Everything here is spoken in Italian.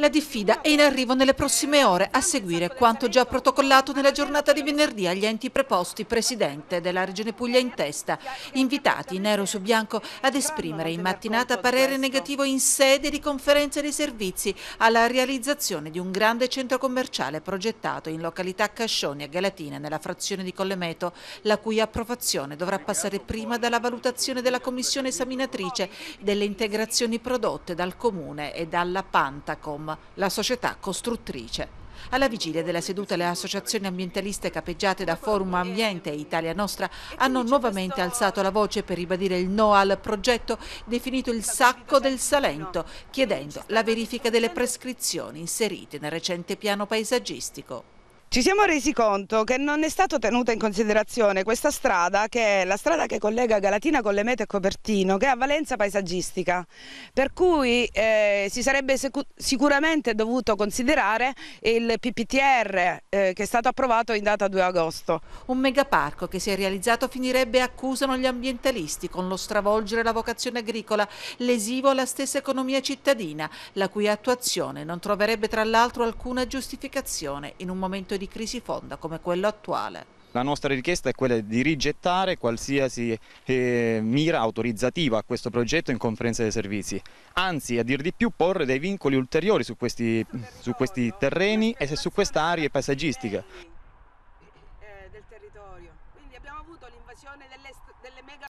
La diffida è in arrivo nelle prossime ore a seguire quanto già protocollato nella giornata di venerdì agli enti preposti Presidente della Regione Puglia in testa, invitati nero su bianco ad esprimere in mattinata parere negativo in sede di conferenza dei servizi alla realizzazione di un grande centro commerciale progettato in località Cascioni a Galatina nella frazione di Collemeto, la cui approvazione dovrà passare prima dalla valutazione della commissione esaminatrice delle integrazioni prodotte dal Comune e dalla Pantacom la società costruttrice. Alla vigilia della seduta le associazioni ambientaliste capeggiate da Forum Ambiente e Italia Nostra hanno nuovamente alzato la voce per ribadire il no al progetto definito il sacco del Salento, chiedendo la verifica delle prescrizioni inserite nel recente piano paesaggistico. Ci siamo resi conto che non è stata tenuta in considerazione questa strada che è la strada che collega Galatina con le mete e Copertino che ha valenza paesaggistica per cui eh, si sarebbe sicuramente dovuto considerare il PPTR eh, che è stato approvato in data 2 agosto. Un megaparco che si è realizzato finirebbe accusano gli ambientalisti con lo stravolgere la vocazione agricola lesivo alla stessa economia cittadina la cui attuazione non troverebbe tra l'altro alcuna giustificazione in un momento di crisi fonda come quello attuale. La nostra richiesta è quella di rigettare qualsiasi eh, mira autorizzativa a questo progetto in conferenza dei servizi, anzi a dir di più porre dei vincoli ulteriori su questi, su questi terreni e su questa area paesaggistica.